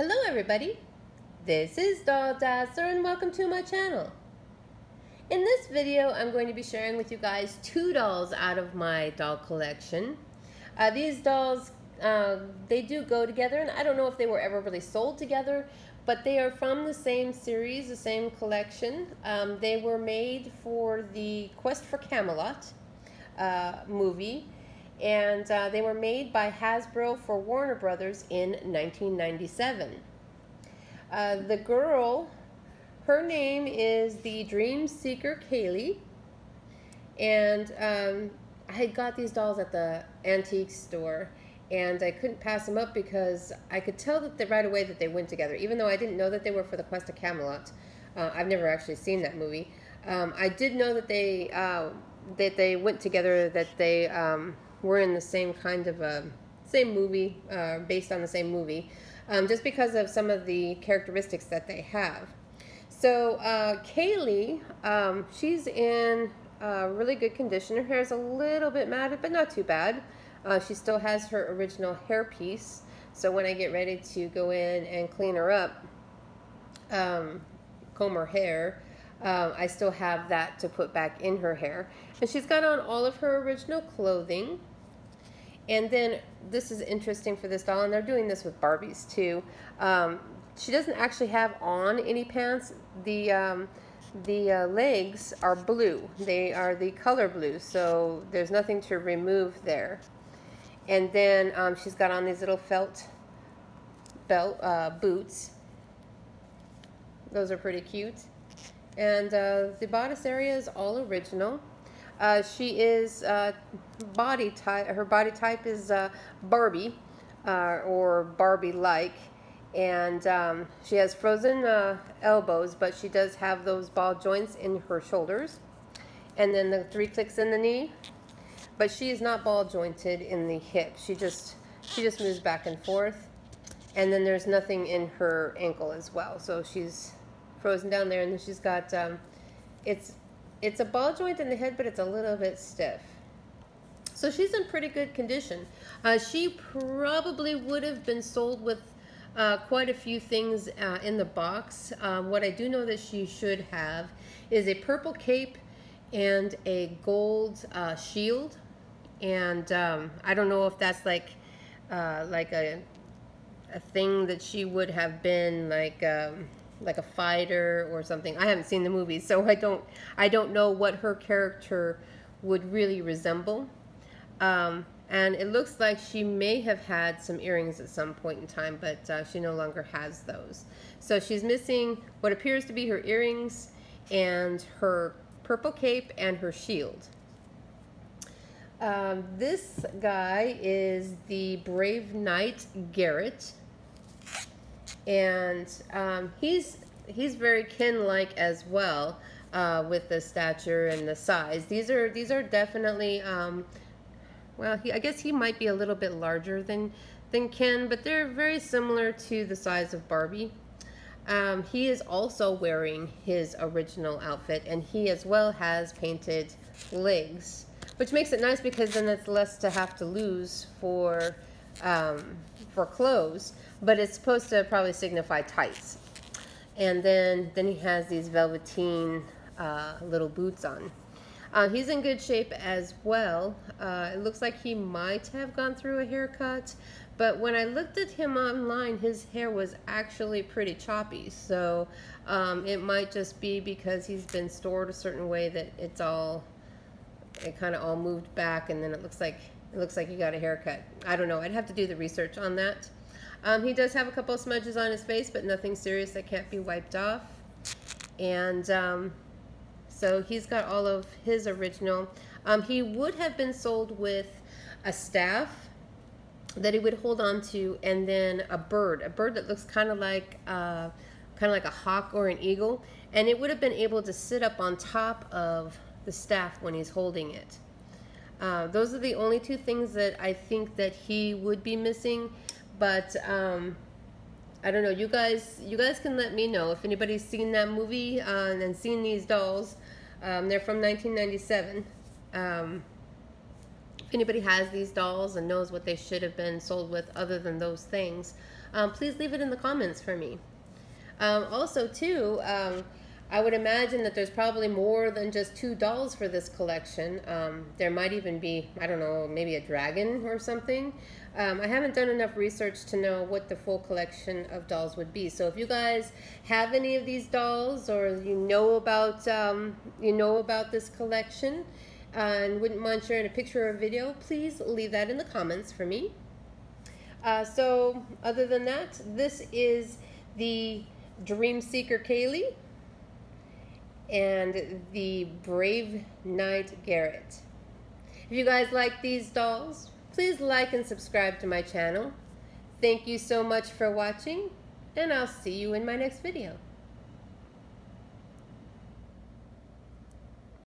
Hello everybody, this is Doll Dazzler and welcome to my channel. In this video I'm going to be sharing with you guys two dolls out of my doll collection. Uh, these dolls, uh, they do go together and I don't know if they were ever really sold together, but they are from the same series, the same collection. Um, they were made for the Quest for Camelot uh, movie and uh, they were made by Hasbro for Warner Brothers in 1997. Uh, the girl, her name is the Dream Seeker Kayley, and um, I had got these dolls at the antique store, and I couldn't pass them up because I could tell that they, right away that they went together, even though I didn't know that they were for the Quest of Camelot. Uh, I've never actually seen that movie. Um, I did know that they uh, that they went together, that they um, were in the same kind of a same movie, uh, based on the same movie, um, just because of some of the characteristics that they have. So uh, Kayley, um, she's in uh, really good condition. Her hair is a little bit matted, but not too bad. Uh, she still has her original hairpiece. So when I get ready to go in and clean her up, um, comb her hair, um, I still have that to put back in her hair. And she's got on all of her original clothing. And then this is interesting for this doll, and they're doing this with Barbies too. Um, she doesn't actually have on any pants. The um, the uh, legs are blue. They are the color blue, so there's nothing to remove there. And then um, she's got on these little felt belt uh, boots. Those are pretty cute. And uh, the bodice area is all original. Uh, she is uh, body type. Her body type is uh, Barbie uh, or Barbie-like, and um, she has frozen uh, elbows, but she does have those ball joints in her shoulders, and then the three clicks in the knee. But she is not ball jointed in the hip. She just she just moves back and forth, and then there's nothing in her ankle as well. So she's frozen down there, and then she's got um, it's it's a ball joint in the head, but it's a little bit stiff. So she's in pretty good condition. Uh, she probably would have been sold with uh, quite a few things uh, in the box. Um, what I do know that she should have is a purple cape and a gold uh, shield. And um, I don't know if that's like uh, like a, a thing that she would have been like um, like a fighter or something. I haven't seen the movie, so I don't I don't know what her character would really resemble. Um, and it looks like she may have had some earrings at some point in time, but uh, she no longer has those. So she's missing what appears to be her earrings and her purple cape and her shield. Um, this guy is the Brave Knight Garrett and um, he's he's very Ken-like as well uh, with the stature and the size. These are these are definitely um, well, he, I guess he might be a little bit larger than than Ken, but they're very similar to the size of Barbie. Um, he is also wearing his original outfit, and he as well has painted legs, which makes it nice because then it's less to have to lose for um, for clothes but it's supposed to probably signify tights. And then, then he has these velveteen uh, little boots on. Uh, he's in good shape as well. Uh, it looks like he might have gone through a haircut, but when I looked at him online, his hair was actually pretty choppy. So um, it might just be because he's been stored a certain way that it's all, it kind of all moved back, and then it looks like it looks like he got a haircut. I don't know. I'd have to do the research on that. Um, he does have a couple smudges on his face, but nothing serious that can't be wiped off. And um, so he's got all of his original. Um, he would have been sold with a staff that he would hold on to and then a bird, a bird that looks kind of like uh, kind of like a hawk or an eagle. And it would have been able to sit up on top of the staff when he's holding it. Uh, those are the only two things that I think that he would be missing. But um, I don't know. You guys, you guys can let me know if anybody's seen that movie uh, and seen these dolls. Um, they're from 1997. Um, if anybody has these dolls and knows what they should have been sold with other than those things, um, please leave it in the comments for me. Um, also, too, um, I would imagine that there's probably more than just two dolls for this collection. Um, there might even be, I don't know, maybe a dragon or something. Um, I haven't done enough research to know what the full collection of dolls would be. So if you guys have any of these dolls or you know about um, you know about this collection uh, and wouldn't mind sharing a picture or a video, please leave that in the comments for me. Uh, so other than that, this is the Dream Seeker Kayley and the Brave Knight Garrett. If you guys like these dolls, please like and subscribe to my channel. Thank you so much for watching, and I'll see you in my next video.